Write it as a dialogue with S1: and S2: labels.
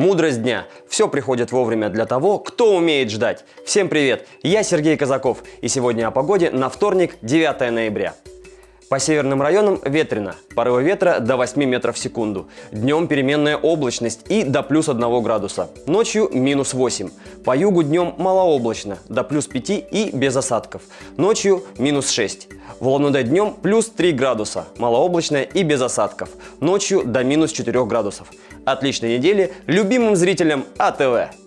S1: Мудрость дня. Все приходит вовремя для того, кто умеет ждать. Всем привет, я Сергей Казаков, и сегодня о погоде на вторник, 9 ноября. По северным районам ветрено. Порывы ветра до 8 метров в секунду. Днем переменная облачность и до плюс 1 градуса. Ночью минус 8. По югу днем малооблачно, до плюс 5 и без осадков. Ночью минус 6. В Улан-Удэ днем плюс 3 градуса, малооблачно и без осадков. Ночью до минус 4 градусов. Отличной недели любимым зрителям АТВ!